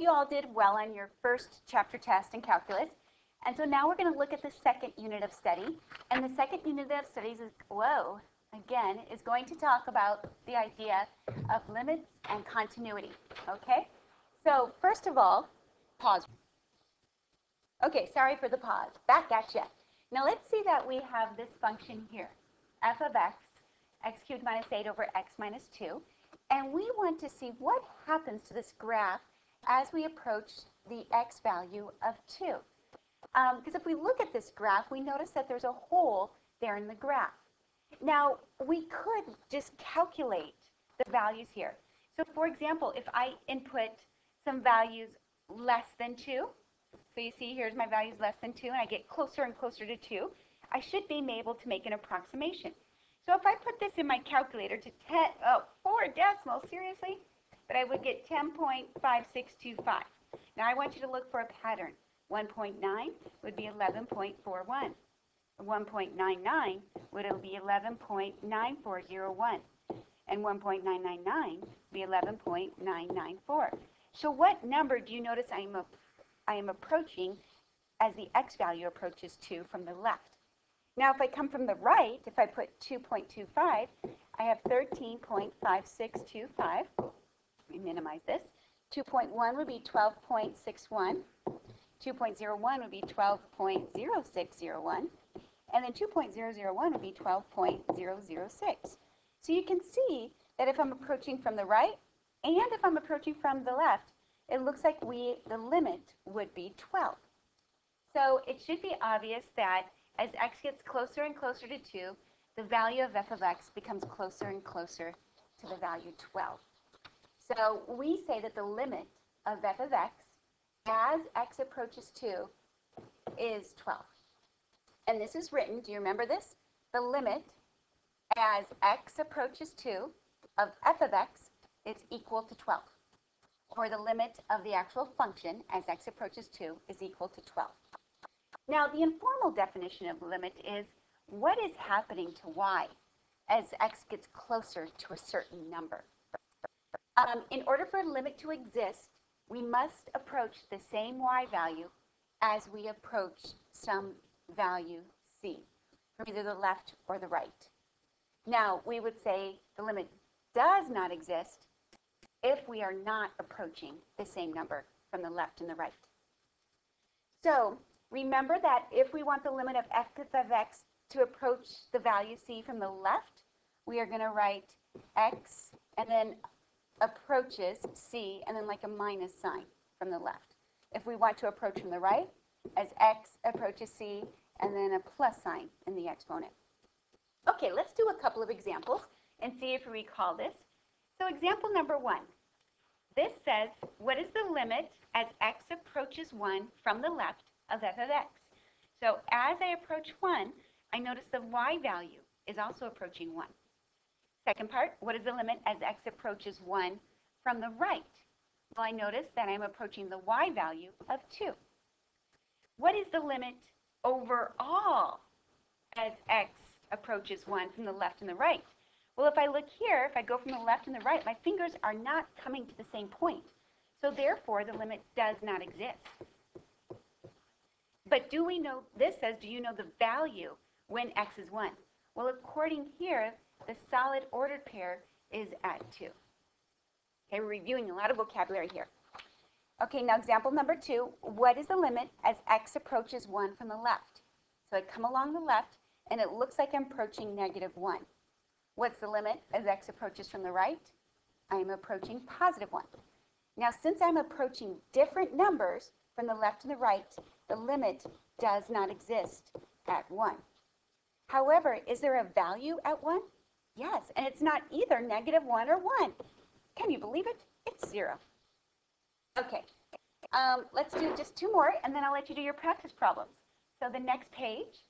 you all did well on your first chapter test in calculus. And so now we're going to look at the second unit of study. And the second unit of studies is, whoa, again, is going to talk about the idea of limits and continuity. Okay? So first of all, pause. Okay, sorry for the pause. Back at you. Now let's see that we have this function here, f of x, x cubed minus 8 over x minus 2. And we want to see what happens to this graph as we approach the x value of 2. Because um, if we look at this graph, we notice that there's a hole there in the graph. Now, we could just calculate the values here. So, for example, if I input some values less than 2, so you see here's my values less than 2, and I get closer and closer to 2, I should be able to make an approximation. So if I put this in my calculator to 10, oh, four decimals, seriously? But I would get 10.5625. Now I want you to look for a pattern. 1.9 would be 11.41. 1.99 would be 11.9401. And 1.999 would be 11.994. So what number do you notice I am, I am approaching as the x value approaches 2 from the left? Now, if I come from the right, if I put 2.25, I have 13.5625. Me minimize this. 2.1 would be 12.61. 2.01 would be 12.0601. And then 2.001 would be 12.006. So you can see that if I'm approaching from the right and if I'm approaching from the left, it looks like we the limit would be 12. So it should be obvious that as x gets closer and closer to 2, the value of f of x becomes closer and closer to the value 12. So we say that the limit of f of x as x approaches 2 is 12. And this is written, do you remember this? The limit as x approaches 2 of f of x is equal to 12. Or the limit of the actual function as x approaches 2 is equal to 12. Now, the informal definition of limit is what is happening to y as x gets closer to a certain number. Um, in order for a limit to exist, we must approach the same y value as we approach some value c, from either the left or the right. Now, we would say the limit does not exist if we are not approaching the same number from the left and the right. So Remember that if we want the limit of f of x to approach the value c from the left, we are going to write x and then approaches c and then like a minus sign from the left. If we want to approach from the right, as x approaches c and then a plus sign in the exponent. Okay, let's do a couple of examples and see if we recall this. So example number one. This says, what is the limit as x approaches 1 from the left of f of x. So as I approach 1, I notice the y value is also approaching 1. Second part, what is the limit as x approaches 1 from the right? Well, I notice that I'm approaching the y value of 2. What is the limit overall as x approaches 1 from the left and the right? Well, if I look here, if I go from the left and the right, my fingers are not coming to the same point. So therefore, the limit does not exist. But do we know, this says, do you know the value when x is 1? Well, according here, the solid ordered pair is at 2. Okay, we're reviewing a lot of vocabulary here. Okay, now example number two, what is the limit as x approaches 1 from the left? So I come along the left, and it looks like I'm approaching negative 1. What's the limit as x approaches from the right? I am approaching positive 1. Now, since I'm approaching different numbers from the left and the right, the limit does not exist at 1. However, is there a value at 1? Yes, and it's not either negative 1 or 1. Can you believe it? It's 0. Okay, um, let's do just two more, and then I'll let you do your practice problems. So the next page,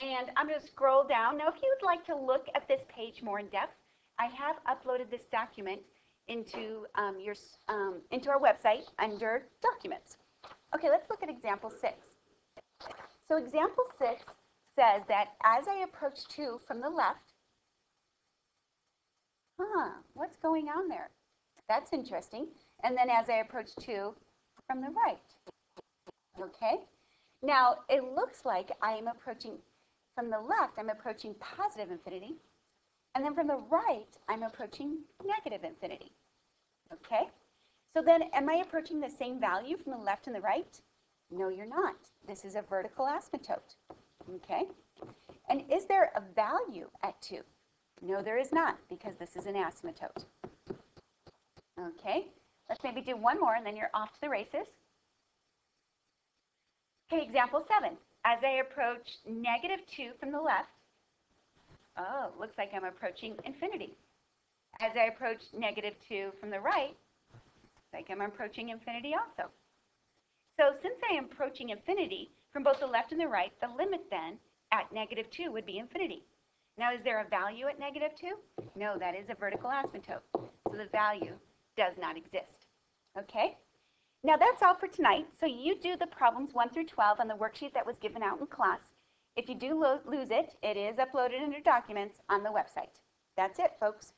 and I'm going to scroll down. Now, if you would like to look at this page more in depth, I have uploaded this document into, um, your, um, into our website under Documents. Okay, let's look at example six. So example six says that as I approach two from the left, huh, what's going on there? That's interesting. And then as I approach two from the right. Okay? Now, it looks like I am approaching, from the left, I'm approaching positive infinity. And then from the right, I'm approaching negative infinity. Okay? So then, am I approaching the same value from the left and the right? No, you're not. This is a vertical asymptote. Okay? And is there a value at 2? No, there is not, because this is an asymptote. Okay? Let's maybe do one more, and then you're off to the races. Okay, example 7. As I approach negative 2 from the left, oh, looks like I'm approaching infinity. As I approach negative 2 from the right, like I'm approaching infinity also. So since I am approaching infinity from both the left and the right, the limit then at negative 2 would be infinity. Now, is there a value at negative 2? No, that is a vertical asymptote. So the value does not exist. Okay? Now that's all for tonight. So you do the problems 1 through 12 on the worksheet that was given out in class. If you do lo lose it, it is uploaded under documents on the website. That's it, folks.